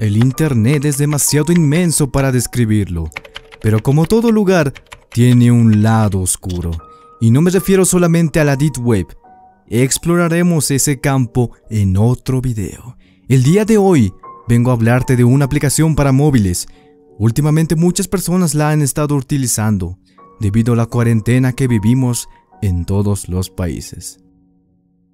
El Internet es demasiado inmenso para describirlo, pero como todo lugar, tiene un lado oscuro. Y no me refiero solamente a la Deep Web. Exploraremos ese campo en otro video. El día de hoy vengo a hablarte de una aplicación para móviles. Últimamente muchas personas la han estado utilizando debido a la cuarentena que vivimos en todos los países.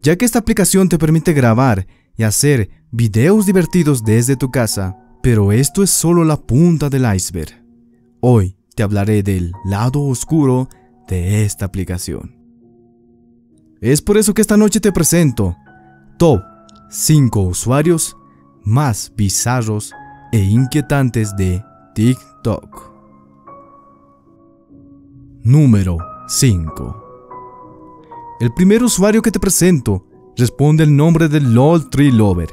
Ya que esta aplicación te permite grabar y hacer videos divertidos desde tu casa, pero esto es solo la punta del iceberg. Hoy te hablaré del lado oscuro de esta aplicación. Es por eso que esta noche te presento Top 5 usuarios más bizarros e inquietantes de TikTok. Número 5 El primer usuario que te presento responde el nombre de LOL Tree Lover.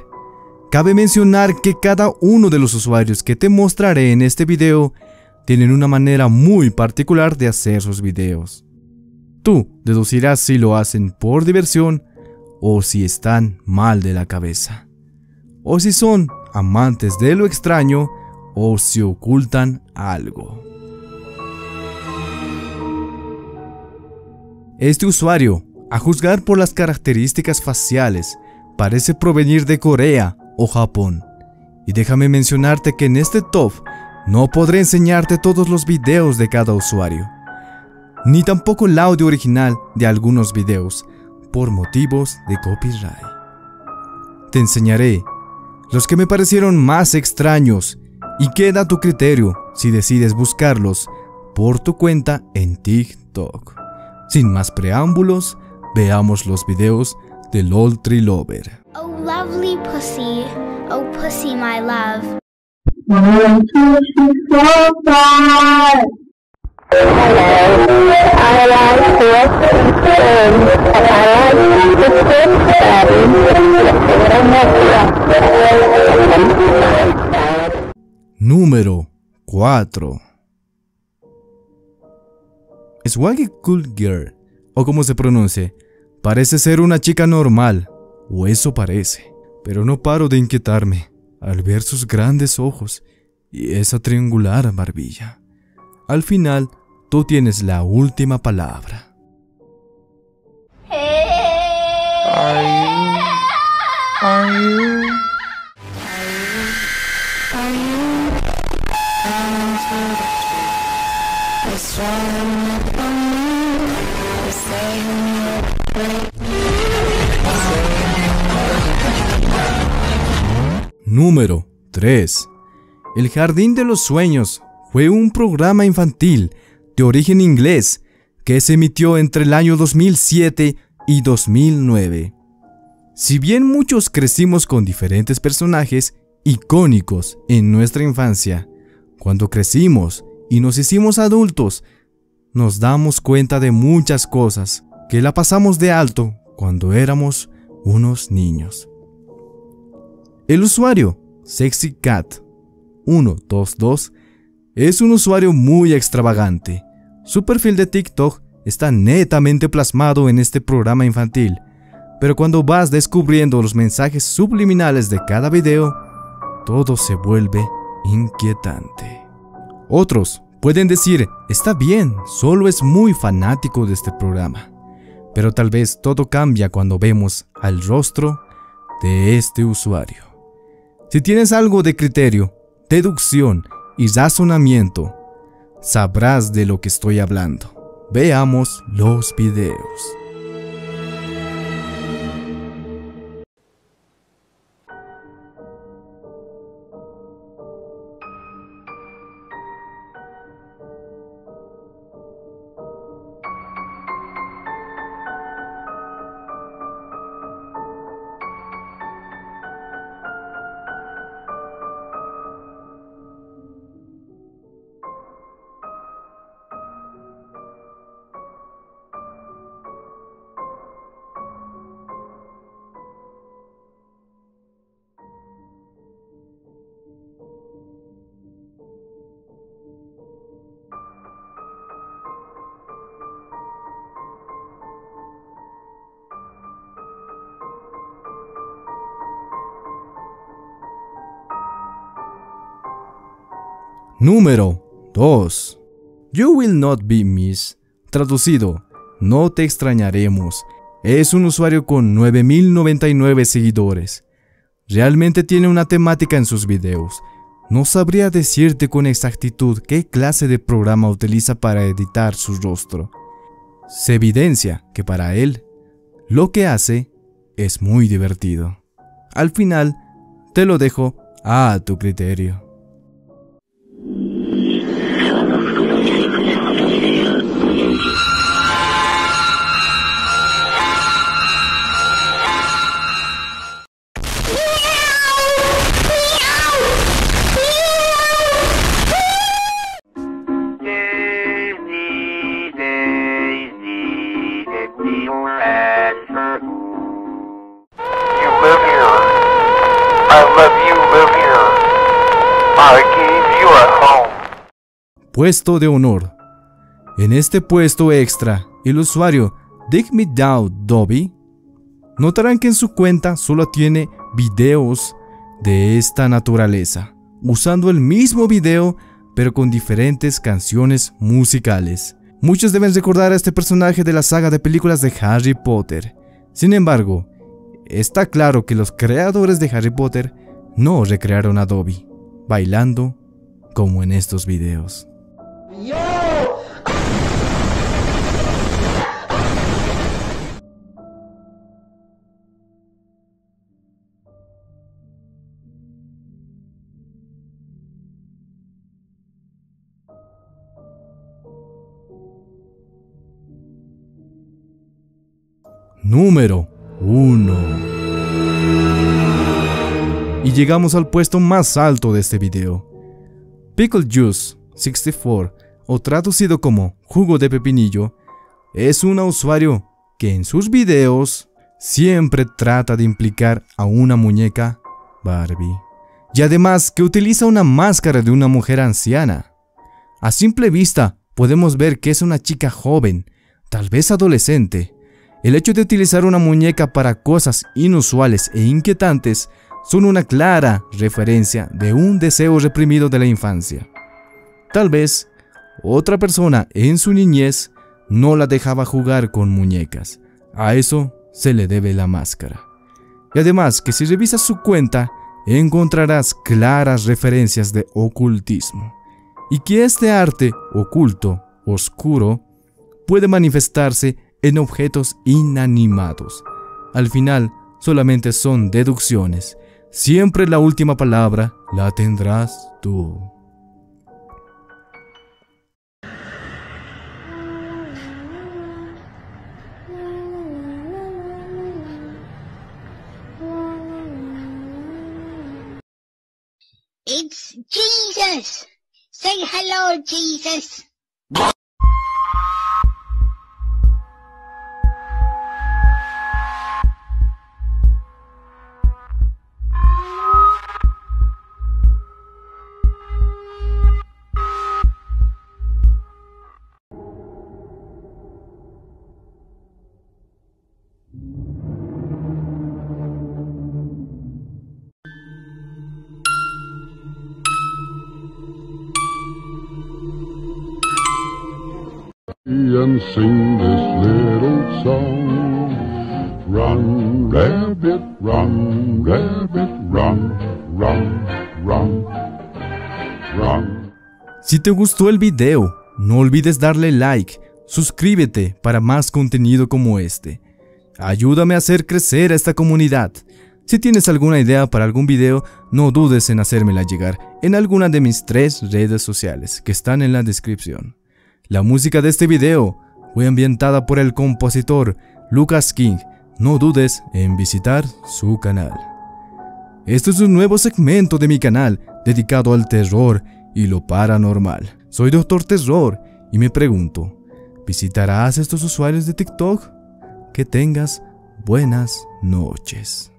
Cabe mencionar que cada uno de los usuarios que te mostraré en este video tienen una manera muy particular de hacer sus videos. Tú deducirás si lo hacen por diversión o si están mal de la cabeza. O si son amantes de lo extraño o si ocultan algo. Este usuario a juzgar por las características faciales, parece provenir de Corea o Japón. Y déjame mencionarte que en este top no podré enseñarte todos los videos de cada usuario, ni tampoco el audio original de algunos videos, por motivos de copyright. Te enseñaré los que me parecieron más extraños y queda a tu criterio si decides buscarlos por tu cuenta en TikTok. Sin más preámbulos, Veamos los videos de LOL Tree Lover. Oh lovely pussy, oh pussy my love. Número 4 Swaggy Cool Girl, o como se pronuncie, Parece ser una chica normal, o eso parece, pero no paro de inquietarme al ver sus grandes ojos y esa triangular barbilla. Al final, tú tienes la última palabra. Número 3. El Jardín de los Sueños fue un programa infantil de origen inglés que se emitió entre el año 2007 y 2009. Si bien muchos crecimos con diferentes personajes icónicos en nuestra infancia, cuando crecimos y nos hicimos adultos, nos damos cuenta de muchas cosas que la pasamos de alto cuando éramos unos niños. El usuario Sexy Cat 122 es un usuario muy extravagante. Su perfil de TikTok está netamente plasmado en este programa infantil, pero cuando vas descubriendo los mensajes subliminales de cada video, todo se vuelve inquietante. Otros pueden decir, está bien, solo es muy fanático de este programa. Pero tal vez todo cambia cuando vemos al rostro de este usuario. Si tienes algo de criterio, deducción y razonamiento, sabrás de lo que estoy hablando. Veamos los videos. Número 2. You will not be missed. Traducido, no te extrañaremos. Es un usuario con 9099 seguidores. Realmente tiene una temática en sus videos. No sabría decirte con exactitud qué clase de programa utiliza para editar su rostro. Se evidencia que para él, lo que hace es muy divertido. Al final, te lo dejo a tu criterio. Puesto de honor. En este puesto extra, el usuario Dig Me Down Dobby notarán que en su cuenta solo tiene videos de esta naturaleza, usando el mismo video pero con diferentes canciones musicales. Muchos deben recordar a este personaje de la saga de películas de Harry Potter. Sin embargo, está claro que los creadores de Harry Potter no recrearon a Dobby, bailando como en estos videos. Número Y llegamos al puesto más alto de este video. Pickle Juice 64, o traducido como jugo de pepinillo, es un usuario que en sus videos siempre trata de implicar a una muñeca Barbie. Y además que utiliza una máscara de una mujer anciana. A simple vista podemos ver que es una chica joven, tal vez adolescente. El hecho de utilizar una muñeca para cosas inusuales e inquietantes son una clara referencia de un deseo reprimido de la infancia. Tal vez otra persona en su niñez no la dejaba jugar con muñecas. A eso se le debe la máscara. Y además que si revisas su cuenta encontrarás claras referencias de ocultismo. Y que este arte oculto, oscuro, puede manifestarse en objetos inanimados. Al final, solamente son deducciones. Siempre la última palabra la tendrás tú. It's Jesus! Say hello, Jesus! Run, rabbit, run, rabbit, run, run, run, run. Si te gustó el video, no olvides darle like, suscríbete para más contenido como este. Ayúdame a hacer crecer a esta comunidad. Si tienes alguna idea para algún video, no dudes en hacérmela llegar en alguna de mis tres redes sociales que están en la descripción. La música de este video fue ambientada por el compositor Lucas King. No dudes en visitar su canal. Este es un nuevo segmento de mi canal dedicado al terror y lo paranormal. Soy Doctor Terror y me pregunto, ¿visitarás estos usuarios de TikTok? Que tengas buenas noches.